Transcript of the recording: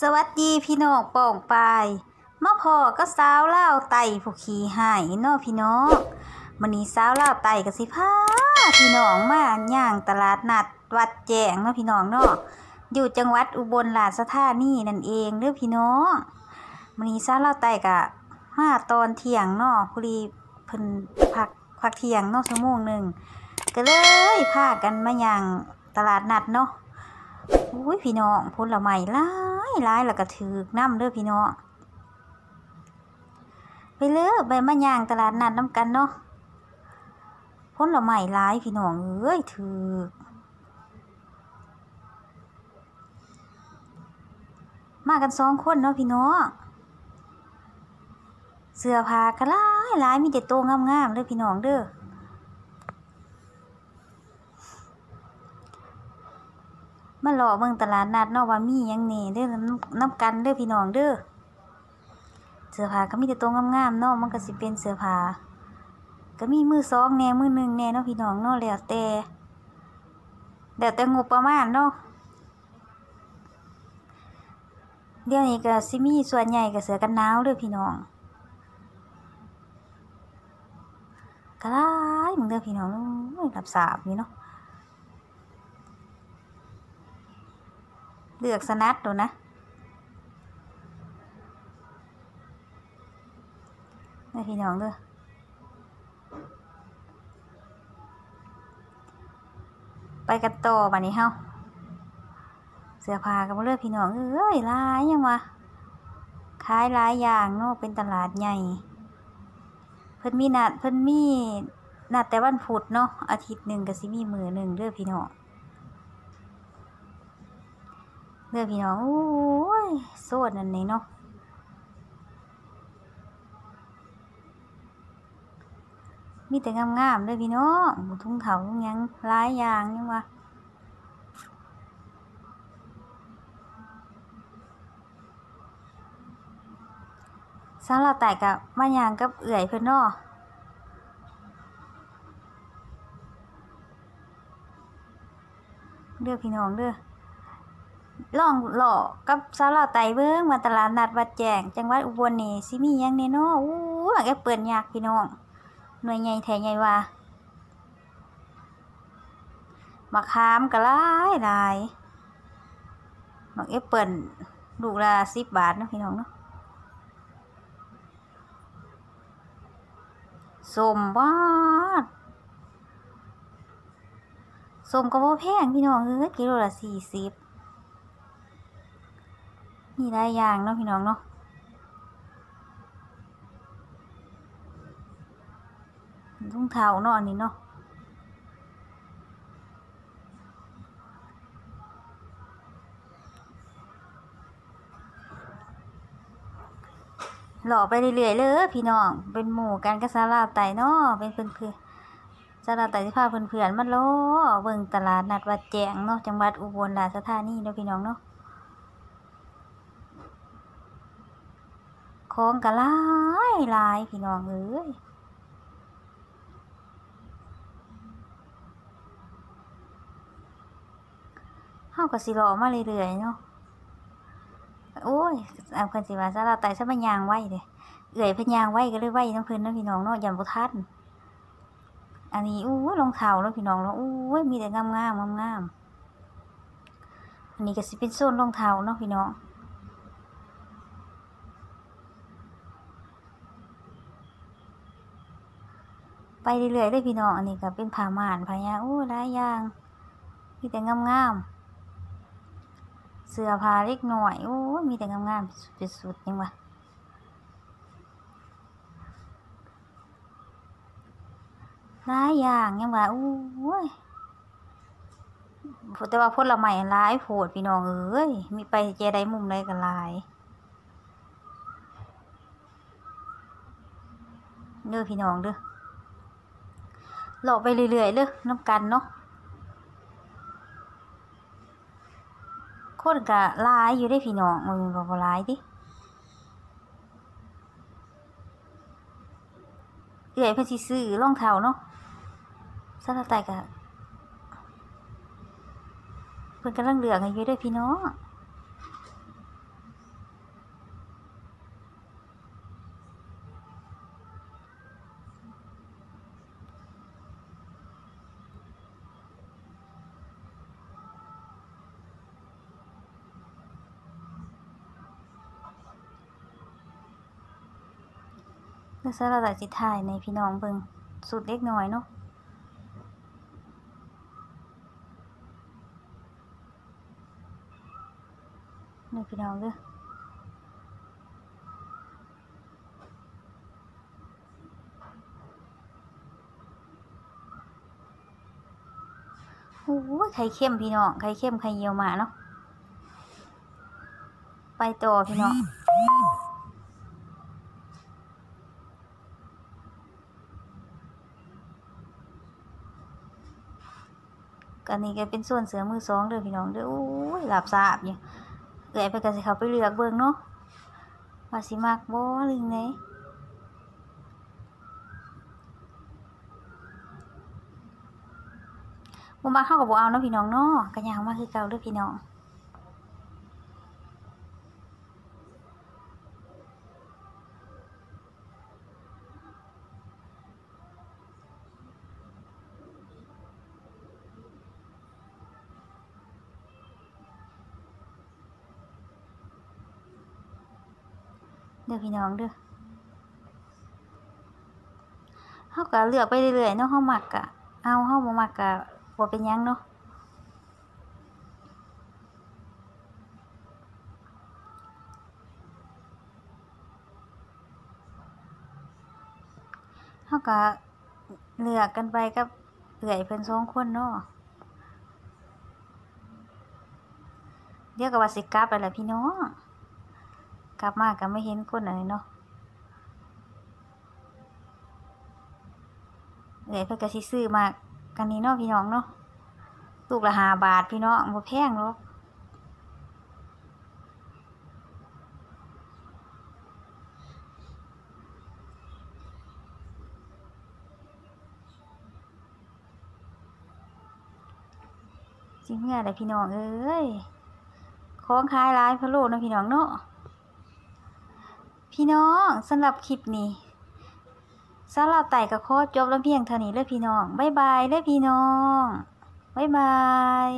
สวัสดีพี่น้องป่องปายมาพอก็สาวเล่าไตผู้ขี่หายนาะพี่น้องมื้อนี้สาวเล่าไต่ก็สิพาพี่น้องมาย่างตลาดนัดวัดแจงเนาะพี่น้องเนาะอยู่จังหวัดอุบลราชธานีนั่นเองเด้อพี่น้องมื้อนี้สาวเล่าไตก็มาตอนเที่ยงเนาะพอดีเพิ่นพักพักเที่ยงเนาะชั่วโมงหนึ่งก็เลยพากันมาย่างตลาดนัดเนาะ อุ้ยพี่น้องผลไม้หลายหลายแล้วก็ถือกน้ำเด้อพี่น้องไปเลยไปมาย่างตลาดนัดน้ำกันเนาะผลไม้หลายพี่น้องเอ้ยถือกมากันสองคนเนาะพี่น้องเสื้อผ้าก็หลายหลายมีแต่โตงามๆเด้อพี่น้องเด้อ มาหล่อเบิ่งตลาดนัดเนาะว่ามียังแหน่เด้อน้ำกันเด้อพี่น้องเด้อเสื้อผ้าก็มีแต่ตัวงามๆเนาะมันก็สิเป็นเสื้อผ้าก็มีมือสองแน่มือหนึ่งแน่เนาะพี่น้องเนาะแล้วแต่แล้วแต่งบประมาณเนาะเดี๋ยวนี้ก็สิมีส่วนใหญ่ก็เสื้อกันหนาวเด้อพี่น้องก็หลายมึงเด้อพี่น้องรับสาบนี่เนาะ เลือกสนัดดูนะ นี่พี่น้องด้อไปกันต่อบัดนี้เฮาเสื้อผ้ากับเลือกพี่น้องเอ้ยลายยังวะขายหลายอย่างเนาะเป็นตลาดใหญ่ เพิ่นมีนัดเพิ่นมีนัดแต่วันพุธเนาะอาทิตย์หนึ่งก็สิมีมือหนึ่งเด้อพี่น้อง เลือพี่น้องโอ้ยโซดนั่นนี่เนาะมีแต่งามๆเด้อพี่น้องมูทุ่งเขาทุ่งยังหลายอย่างยังวะสาวเราวแต่กับมายางกับเอื่อยเพิ่นเนาะเด้อพี่น้องเด้อ ล่องหล่อกับสาวลาวไตเบิ้งมาตลาดนัดวัดแจงจังหวัดอุบลนี่สิมีหยังแน่เนาะอู้หแกเปิดยากพี่น้อง หน่วยใหญ่แท้ใหญ่ว่ามะขามก็หลายหลายมักแอปเปิลลูกละสิบบาทนะพี่น้องเนาะสมบาดสมก็บ่แพงพี่น้องเอ้ยกิโลละสี่สิบ มีหลายอย่างเนาะพี่น้องเนาะทุ่งเท้าเนาะอันนี้เนาะหล่อไปเรื่อยๆเลยพี่น้อง เป็นหมู่กันกับสาลาไต่เนาะเป็นเพื่อนเพื่อนสาลาไต่ที่พาเพื่อนๆมาล้อเบิ่งตลาดนัดวัดแจงเนาะจังหวัดอุบลราชธานีเนาะพี่น้องเนาะ ของก็หลายลายพี่น้องเอ้ยเฮาก็สิรอมาเรื่อยๆเนาะโอ้ยเอาเพิ่นสิว่าซะเราไต่ซะมันยางไว้เด้เอื้อยเพิ่นยางไว้ก็เลยไว้น้ำเพิ่นเนาะพี่น้องเนาะยันบ่ทันอันนี้อู้ยรองเท้าเนาะพี่น้องเนาะอู้ยมีแต่งามๆงามๆอันนี้ก็สิเป็นโซนรองเท้าเนาะพี่น้อง ไปเรื่อยๆเลยพี่น้องอันนี้ก็เป็นผ้าม่านผ้ายางโอ้หลายอย่างมีแต่งามๆเสื้อผ้าเล็กหน้อยโอ้ยมีแต่งามๆเป็นสุดๆยังวะหลายอย่างยังวะโอ้ยแต่ว่าพลไม้หลายโพดพี่น้องเอ้ยมีไปเจใดมุมใดก็หลายเด้อพี่น้องเด้อ หลอกไปเรื่อยๆเลยน้ำกันเนาะคนกะลายอยู่ได้พี่น้องมึงก็บ่ลายดิเอื่อยเพิ่นสิซื้อรองเท้าเนาะสตาร์ไตกะเพิ่นกำลังเลือกให้อยู่ได้พี่น้อง แล้วซะเราตัดสิถ่ายในพี่น้องเบิงสุดเล็กน้อยเนาะนี่พี่น้องเด้อโอ้ยไข่เค็มพี่น้อง ไข่เค็มไข่เยี่ยวมาเนาะ ไปต่อพี่น้อง กันนี้ก็เป็นส่วนเสือมือสองเด้อพี่น้องเด้อโอ้ยหลับสาบอยู่เอื้อยไปกันสิเขาไปเลือกเบิ่งเนาะว่าสิมากบ่หรือไงบ่มาเข้ากับบ่เอาเนาะพี่น้องเนาะก็ยังมาคือเก่าเด้อพี่น้อง เด้อพี่น้องเด้อเฮาก็เลือกไปเรื่อยๆเนาะเฮามักก็เอาเฮาบ่มักก็บ่เป็นหยังเนาะเฮาก็เลือกกันไปกับเอื้อยเพิ่นสองคนเนาะเดี๋ยวก็ว่าสิกลับแล้วแหละพี่น้อง กลับมาก็ไม่เห็นคนอะไรเนาะเอื้อยเพิ่นก็สิซื้อมากันนี้เนาะพี่น้องเนาะลูกละหาบาทพี่น้องบ่แพงหรอกสิงเมื่อใดพี่น้องเอ้ยของขายหลายพะโล้เนาะพี่น้องเนาะ พี่น้องสำหรับคลิปนี้สำหรับไต่กระโคตจบแล้วเพียงเท่านี้เลยพี่น้อง บ๊ายบายเลยพี่น้อง บ๊ายบาย